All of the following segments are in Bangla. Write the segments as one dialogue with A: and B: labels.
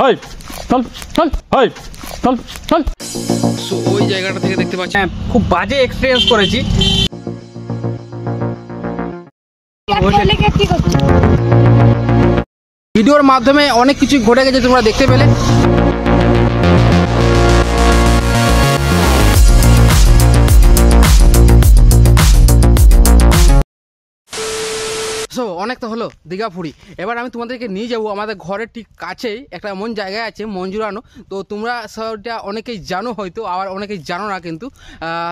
A: হাই চল চল হাই চল চল।
B: সো ওই জায়গাটা থেকে দেখতে পাচ্ছি।
C: হ্যাঁ খুব বাজে এক্সপিরিয়েন্স করেছি।
B: ভিডিওর মাধ্যমে অনেক কিছু ঘটে গেছে তোমরা দেখতে পেলে। তো হলো দীঘাপুরি। এবার আমি তোমাদেরকে নিয়ে যাব, আমাদের ঘরের ঠিক কাছেই একটা এমন জায়গায় আছে, মঞ্জুরানো। তো তোমরা সেটা অনেকেই জানো হয়তো, আবার অনেকেই জানো না কিন্তু।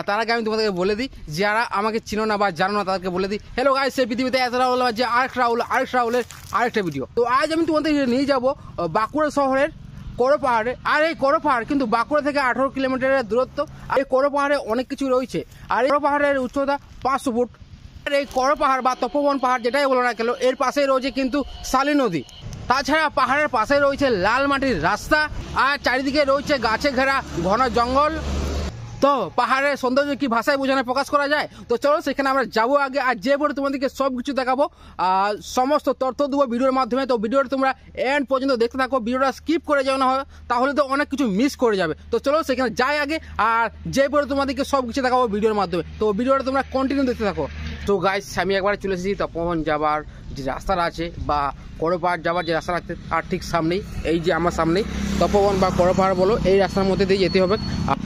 B: তার আগে আমি তোমাদেরকে বলে দিই, যারা আমাকে চিনো না বা জানো না, তাদেরকে বলে দিই হ্যালো গাইস সে পৃথিবীতে এত রাহুল যে আরেক রাহুল, আরেক রাহুলের আরেকটা ভিডিও তো আজ আমি তোমাদেরকে নিয়ে যাব বাঁকুড়া শহরের করো পাহাড়ে। আর এই করো পাহাড় কিন্তু বাঁকুড়া থেকে আঠারো কিলোমিটারের দূরত্ব। আর এই করো পাহাড়ে অনেক কিছু রয়েছে। আর এই করো পাহাড়ের উচ্চতা পাঁচশো ফুট। এই করো পাহাড় বা তপবন পাহাড় যেটাই বলো না কেন, এর পাশেই রয়েছে কিন্তু শালী নদী। তাছাড়া পাহাড়ের পাশে রয়েছে লাল মাটির রাস্তা, আর চারিদিকে রয়েছে গাছে ঘেরা ঘন জঙ্গল। তো পাহাড়ের সৌন্দর্য কি ভাষায় বোঝানো, প্রকাশ করা যায়? তো চলো সেখানে আমরা যাব আগে, আর যে বলে তোমাদেরকে সব কিছু দেখাবো আর সমস্ত তথ্য দেবো ভিডিওর মাধ্যমে। তো ভিডিওটা তোমরা এন্ড পর্যন্ত দেখতে থাকো, ভিডিওটা স্কিপ করে যাও না হয়, তাহলে তো অনেক কিছু মিস করে যাবে। তো চলো সেখানে যাই আগে, আর যে বলে তোমাদেরকে সব কিছু দেখাবো ভিডিওর মাধ্যমে। তো ভিডিওটা তোমরা কন্টিনিউ দেখতে থাকো। তো গাইস আমি একবার চলে এসেছি তপন যাবার যে রাস্তাটা আছে বা করোপাহাড় যাবার যে রাস্তা তার ঠিক সামনেই, এই যে আমার সামনেই তপবন বা করোপাহাড় বলো, এই রাস্তার মধ্যে দিয়ে যেতে হবে। আর-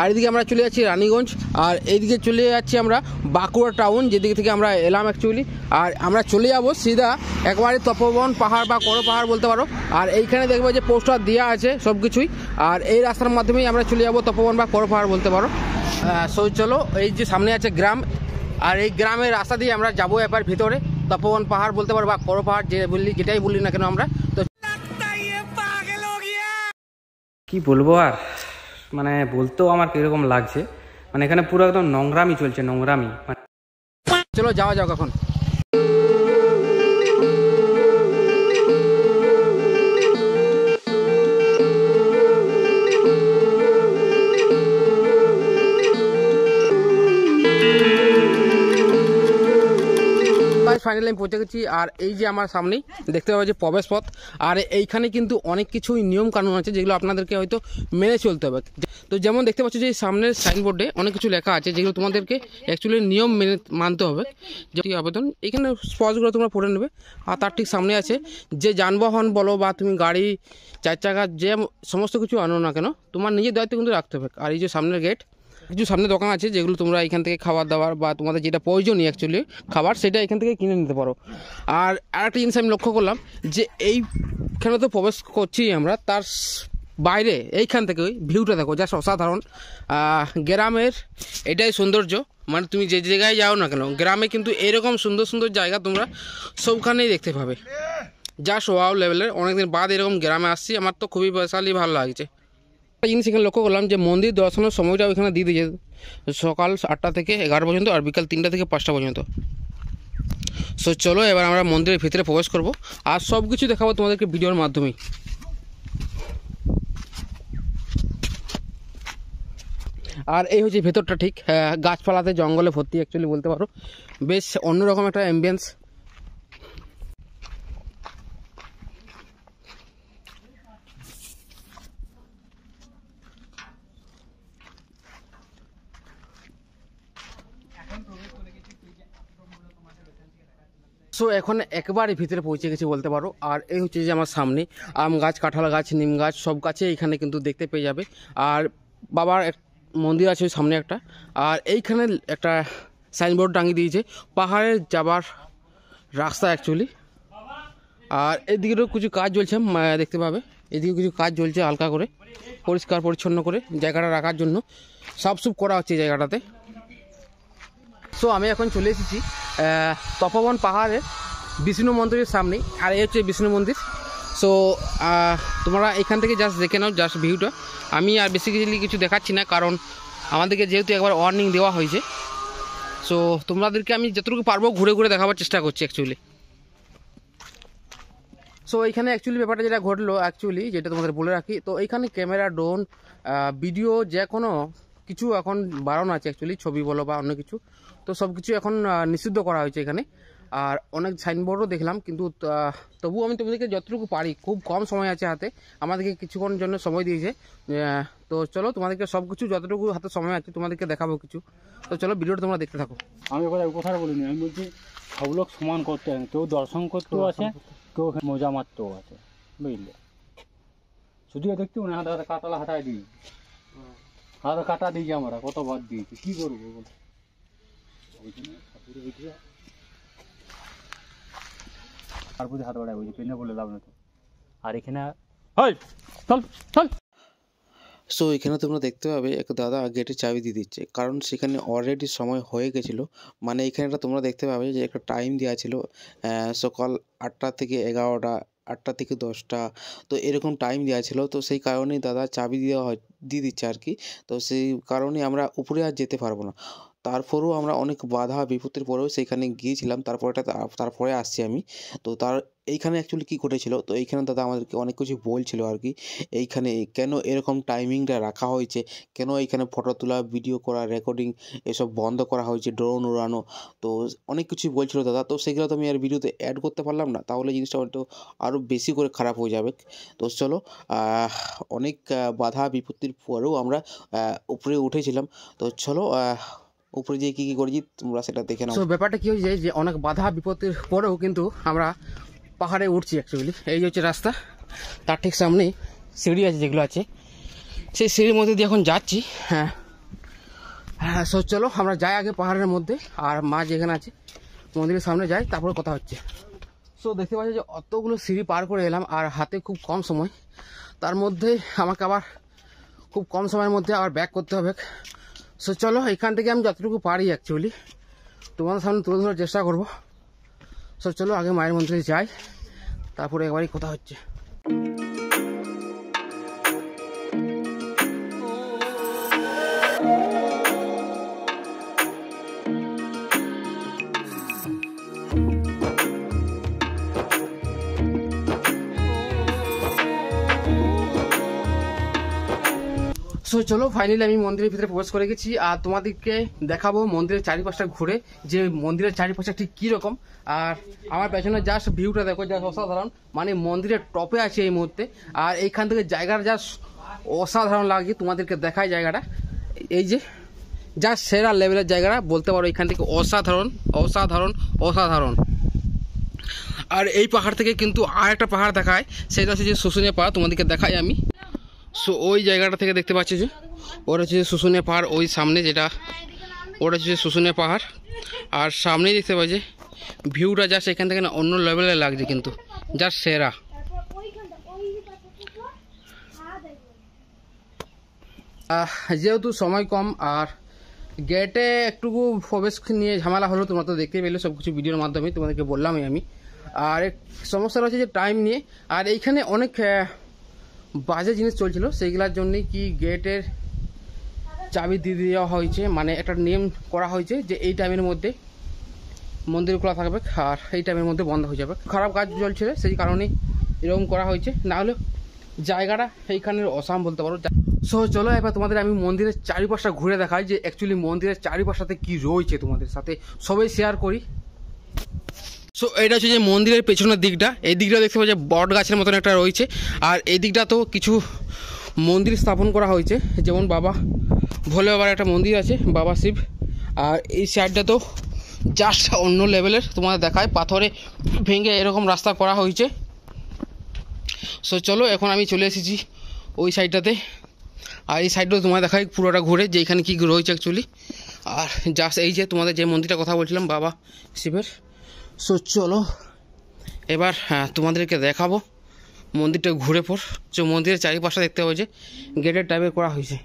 B: আর এদিকে আমরা চলে যাচ্ছি রানীগঞ্জ, আর এইদিকে চলে যাচ্ছি আমরা বাঁকুড়া টাউন যেদিকে থেকে আমরা এলাম অ্যাকচুয়ালি আর আমরা চলে যাব সিধা, একবারে তপবন পাহাড় বা করো পাহাড় বলতে পারো। আর এইখানে দেখবে যে পোস্টার দেওয়া আছে সব কিছুই আর এই রাস্তার মাধ্যমেই আমরা চলে যাব তপবন বা করো পাহাড় বলতে পারো। সো চলো, এই যে সামনে আছে গ্রাম আর এই গ্রামের রাস্তা দিয়ে আমরা যাব এবার ভিতরে। তপবন পাহাড় বলতে পারো বা করো পাহাড় যে বললি যেটাই বললি না কেন আমরা তো
C: কি বলব আর? মানে বলতেও আমার কীরকম লাগছে। মানে এখানে পুরো একদম নোংরামি চলছে নোংরামি। মানে
B: চলো যাওয়া যাক এখন। ফাইনালি আমি পৌঁছে গেছি, আর এই যে আমার সামনেই দেখতে পাবো যে প্রবেশ পথ, আর এইখানে কিন্তু অনেক কিছুই নিয়ম কানুন আছে যেগুলো আপনাদেরকে হয়তো মেনে চলতে হবে। তো যেমন দেখতে পাচ্ছ যে সামনের সাইনবোর্ডে অনেক কিছু লেখা আছে যেগুলো তোমাদেরকে অ্যাকচুয়ালি নিয়ম মেনে মানতে হবে। যে আবেদন, এখানে স্পষ্টগুলো তোমরা পড়ে নেবে, আর তার ঠিক সামনে আছে যে যানবাহন বলো বা তুমি গাড়ি, চার চাকা যে সমস্ত কিছু আনো না কেন, তোমার নিজের দায়িত্ব কিন্তু রাখতে হবে। আর এই যে সামনের গেট কিছু সামনে দোকান আছে যেগুলো তোমরা এখান থেকে খাবার দাবার বা তোমাদের যেটা প্রয়োজনীয় অ্যাকচুয়ালি খাবার সেটা এখান থেকে কিনে নিতে পারো। আর আরেকটা জিনিস আমি লক্ষ্য করলাম যে এইখানে তো প্রবেশ করছি আমরা, তার বাইরে, এইখান থেকে ওই ভিউটা দেখো যা অসাধারণ। গ্রামের এটাই সৌন্দর্য মানে তুমি যে জায়গায় যাও না কেন, গ্রামে কিন্তু এরকম সুন্দর সুন্দর জায়গা তোমরা সবখানেই দেখতে পাবে। যা সোয়াও লেভেলের অনেকদিন বাদ এরকম গ্রামে আসছি, আমার তো খুবই বিশালই ভালো লাগছে। একটা জিনিস এখানে লক্ষ্য করলাম যে মন্দির দর্শনের সময়টাও এখানে দিয়ে দিয়েছে। সকাল আটটা থেকে এগারো পর্যন্ত আর বিকাল তিনটা থেকে পাঁচটা পর্যন্ত। সো চলো এবার আমরা মন্দিরের ভিতরে প্রবেশ করব আর সব কিছু দেখাবো তোমাদেরকে ভিডিওর মাধ্যমেই। আর এই হচ্ছে ভেতরটা ঠিক গাছপালাতে জঙ্গলে ভর্তি অ্যাকচুয়ালি বলতে পারো। বেশ অন্যরকম একটা অ্যাম্বিয়েন্স সো এখন একবারে ভিতরে পৌঁছে গেছি বলতে পারো। আর এই হচ্ছে যে আমার সামনে আম গাছ, কাঁঠাল গাছ, নিম গাছ, সব গাছে এখানে কিন্তু দেখতে পেয়ে যাবে। আর বাবার এক মন্দির আছে সামনে একটা। আর এইখানে একটা সাইনবোর্ড টাঙিয়ে দিয়েছে, পাহাড়ে যাবার রাস্তা অ্যাকচুয়ালি আর এদিকেরও কিছু কাজ চলছে দেখতে পাবে। এদিকে কিছু কাজ চলছে হালকা করে, পরিষ্কার, পরিচ্ছন্ন করে জায়গাটা রাখার জন্য। সাফসুফ করা হচ্ছে জায়গাটাতে। সো আমি এখন চলে এসেছি। তপবন পাহাড়ে বিষ্ণু মন্দিরের সামনে, আর এই হচ্ছে বিষ্ণু মন্দির। সো তোমরা এখান থেকে জাস্ট দেখে নাও জাস্ট ভিউটা আমি আর বেসিক্যালি কিছু দেখাচ্ছি না, কারণ আমাদেরকে যেহেতু একবার ওয়ার্নিং দেওয়া হয়েছে। সো তোমাদেরকে আমি যতটুকু পারব ঘুরে ঘুরে দেখাবার চেষ্টা করছি অ্যাকচুয়ালি সো এইখানে অ্যাকচুয়ালি ব্যাপারটা যেটা ঘটলো অ্যাকচুয়ালি যেটা তোমাদের বলে রাখি, তো এইখানে ক্যামেরা ড্রোন ভিডিও যে কোনো কিছু এখন বারণ আছে অ্যাকচুয়ালি ছবি বলো বা অন্য কিছু। তো সব কিছু এখন নিষিদ্ধ করা হয়েছে এখানে। আর অনেক সাইনবোর্ডও দেখলাম কিন্তু তবু আমি তোমাদেরকে যতটুকু পারি খুব কম সময় আছে হাতে আমাদেরকে কিছুক্ষণের জন্য সময় দিয়েছে। তো চলো তোমাদেরকে সব কিছু যতটুকু হাতে সময় আছে তোমাদেরকে দেখাবো কিছু। তো চলো ভিডিওটা তোমরা দেখতে থাকো।
A: আমি কথাটা বলিনি আমি বলছি সব লোক সমান করতে হয় কেউ দর্শন করতেও আছে কেউ মজা মারতেও আছে বুঝলে? শুধু দেখতে না হাতে হাতে কাটালা হাতায় দিই। হাতে কাটা দিয়েছি আমরা কত বাদ দিয়েছি কী করব বল ওই জন্য ঠাকুরের ভিতরে আর এখানে হয়
D: সো এখানে তোমরা দেখতে পাবে, এক দাদা গেটে চাবি দিয়ে দিচ্ছে। কারণ সেখানে অলরেডি সময় হয়ে গেছিল। মানে এখানে তোমরা দেখতে পাবে যে একটা টাইম দেওয়া ছিল সকাল আটটা থেকে এগারোটা, আটটা থেকে দশটা। তো এরকম টাইম দেওয়া ছিল। তো সেই কারণেই দাদা চাবি দেওয়া হয়, দিয়ে দিচ্ছে আর কি। তো সেই কারণে আমরা উপরে আর যেতে পারব না। তারপরেও আমরা অনেক বাধা বিপত্তির পরেও সেখানে গিয়েছিলাম। তারপরে তারপরে আসছি আমি। তো তার এইখানে অ্যাকচুয়ালি কী ঘটেছিল? তো এইখানে দাদা আমাদেরকে অনেক কিছু বলছিল আর কি। এইখানে কেন এরকম টাইমিংটা রাখা হয়েছে? কেন এইখানে ফটো তোলা ভিডিও করা রেকর্ডিং এসব বন্ধ করা হয়েছে? ড্রোন উড়ানো। তো অনেক কিছু বলছিল দাদা। তো সেগুলো তো আমি আর ভিডিওতে অ্যাড করতে পারলাম না। তাহলে জিনিসটা হয়তো আরও বেশি করে খারাপ হয়ে যাবে। তো চলো অনেক বাধা বিপত্তির পরেও আমরা উপরে উঠেছিলাম। তো চলো উপরে গিয়ে কী কী করেছি, তোমরা সেটা দেখে নাও।
B: তো ব্যাপারটা কি হয়েছে যে অনেক বাধা বিপত্তির পরেও কিন্তু আমরা পাহাড়ে উঠছি অ্যাকচুয়ালি এই হচ্ছে রাস্তা, তার ঠিক সামনেই সিঁড়ি আছে যেগুলো আছে। সেই সিঁড়ির মধ্যে দিয়ে এখন যাচ্ছি হ্যাঁ। হ্যাঁ সো চলো আমরা যাই আগে পাহাড়ের মধ্যে, আর মা যেখানে আছে, মন্দিরের সামনে যাই, তারপরে কথা হচ্ছে। সো দেখতে পাচ্ছি যে অতগুলো সিঁড়ি পার করে এলাম, আর হাতে খুব কম সময়। তার মধ্যে আমাকে আবার খুব কম সময়ের মধ্যে আবার ব্যাক করতে হবে। সো চলো, এখান থেকে আমি যতটুকু পারি অ্যাকচুয়ালি তোমাদের সামনে তুলে ধরার চেষ্টা করব। সো চলো, আগে মায়ের মন্দিরে যাই। তারপরে একবারই কথা হচ্ছে। চলো ফাইনালি আমি মন্দিরের ভিতরে প্রবেশ করে গেছি। আর তোমাদেরকে দেখাবো মন্দিরের চারিপাশটা ঘুরে, যে মন্দিরের চারিপাশটা ঠিক কীরকম। আর আমার পেছনে জাস্ট ভিউটা দেখো জাস্ট অসাধারণ। মানে মন্দিরের টপে আছে এই মুহূর্তে। আর এইখান থেকে জায়গাটা জাস্ট অসাধারণ লাগে, তোমাদেরকে দেখায় জায়গাটা। এই যে যা সেরা লেভেলের জায়গাটা, বলতে পারো এখান থেকে অসাধারণ অসাধারণ অসাধারণ। আর এই পাহাড় থেকে কিন্তু আর একটা পাহাড় দেখায়, সেটা হচ্ছে যে শুশুনিয়া পাহাড়, তোমাদেরকে দেখাই আমি। সো ওই জায়গাটা থেকে দেখতে পাচ্ছি যে, ওটা হচ্ছে যে শুশুনিয়া পাহাড়, ওই সামনে যেটা, ওটা হচ্ছে যে শুশুনিয়া পাহাড়। আর সামনেই দেখতে পাচ্ছি ভিউটা জাস্ট এখান থেকে না অন্য লেভেলে লাগছে কিন্তু জাস্ট সেরা। যেহেতু সময় কম, আর গেটে একটুকু প্রবেশ নিয়ে ঝামেলা হলো, তোমরা তো দেখতেই পেলে সব কিছু ভিডিওর মাধ্যমে তোমাদেরকে বললামই আমি। আর সমস্যা রয়েছে যে টাইম নিয়ে, আর এইখানে অনেক বাজে জিনিস চলছিল, সেইগুলোর জন্যই কি গেটের চাবি দিয়ে দেওয়া হয়েছে মানে একটা নিয়ম করা হয়েছে যে এই টাইমের মধ্যে মন্দির খোলা থাকবে আর এই টাইমের মধ্যে বন্ধ হয়ে যাবে। খারাপ কাজ চলছিল, সেই কারণেই এরকম করা হয়েছে। না হলে জায়গাটা এইখানের অসাম বলতে পারো। সো চলো এবার তোমাদের আমি মন্দিরের চারিপাশটা ঘুরে দেখাই যে অ্যাকচুয়ালি মন্দিরের চারিপাশটাতে কি রয়েছে তোমাদের সাথে। সবাই শেয়ার করি। সো এটা হচ্ছে যে মন্দিরের পেছনের দিকটা। এই দিকটা দেখতে পাচ্ছি বট গাছের মতন একটা রয়েছে। আর এই দিকটা তো কিছু মন্দির স্থাপন করা হয়েছে। যেমন বাবা ভোলে বাবার একটা মন্দির আছে, বাবা শিব। আর এই সাইডটা তো জাস্ট অন্য লেভেলের, তোমাদের দেখায়। পাথরে ভেঙে এরকম রাস্তা করা হয়েছে। সো চলো, এখন আমি চলে এসেছি ওই সাইডটাতে। আর এই সাইডটাও তোমার দেখায় পুরোটা ঘুরে, যে এখানে কী রয়েছে অ্যাকচুয়ালি আর জাস্ট এই যে তোমাদের যে মন্দিরটা কথা বলছিলাম, বাবা শিবের। সো চলো, এবার তোমাদেরকে দেখাবো। মন্দিরটা ঘুরে পর যে মন্দিরের চারিপাশটা দেখতে হবে যে গেটের টাইপের করা হয়েছে।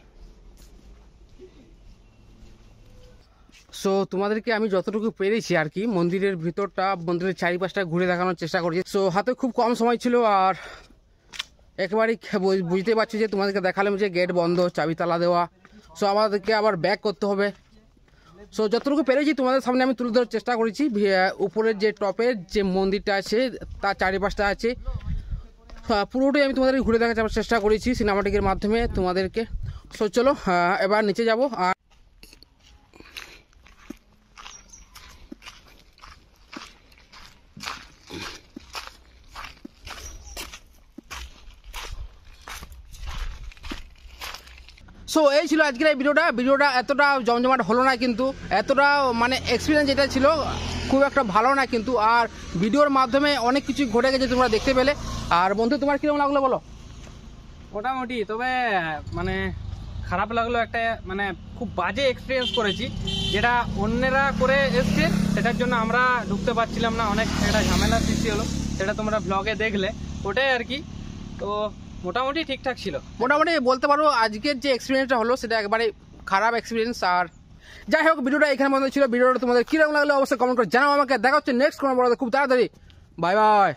B: সো, তোমাদেরকে আমি যতটুকু পেরেছি আর কি, মন্দিরের ভিতরটা, মন্দিরের চারিপাশটা ঘুরে দেখানোর চেষ্টা করেছি। সো, হাতে খুব কম সময় ছিল আর একেবারেই বুঝতে পারছি যে তোমাদেরকে দেখালাম যে গেট বন্ধ, চাবি তালা দেওয়া। সো, আমাদেরকে আবার ব্যাক করতে হবে। সো যতটুকু পেরেছি, তোমাদের সামনে আমি তুলে ধরার চেষ্টা করেছি। উপরের যে টপের যে মন্দিরটা আছে, তার চারিপাশটা আছে। পুরোটাই আমি তোমাদের ঘুরে দেখার চেষ্টা করেছি সিনেমাটিকের মাধ্যমে তোমাদেরকে। সো চলো এবার নিচে যাব। আর সো এই ছিল আজকের এই ভিডিওটা। ভিডিওটা এতটা জমজমাট হলো না কিন্তু, এতটা মানে এক্সপিরিয়েন্স যেটা ছিল, খুব একটা ভালো না কিন্তু। আর ভিডিওর মাধ্যমে অনেক কিছু ঘটে গেছে তোমরা দেখতে পেলে। আর বন্ধু, তোমার কীরকম লাগল বলো?
C: মোটামুটি, তবে মানে খারাপ লাগল একটা মানে খুব বাজে এক্সপিরিয়েন্স করেছি, যেটা অন্যেরা করে এসছে, সেটার জন্য আমরা ঢুকতে পারছিলাম না, অনেক একটা ঝামেলার সৃষ্টি হলো, সেটা তোমরা ব্লগে দেখলে। ওটাই আর কি। তো মোটামুটি ঠিকঠাক ছিল।
B: মোটামুটি বলতে পারো আজকের যে এক্সপিরিয়েন্সটা হলো, সেটা একবারে খারাপ এক্সপিরিয়েন্স আর যাই হোক, ভিডিওটা এখানে মধ্যে ছিল। ভিডিওটা তোমাদের কীরকম লাগল অবশ্যই কমেন্ট করে জানাও আমাকে। দেখা হচ্ছে নেক্সট কোনো বড় খুব তাড়াতাড়ি। Bye bye